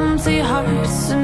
empty hearts and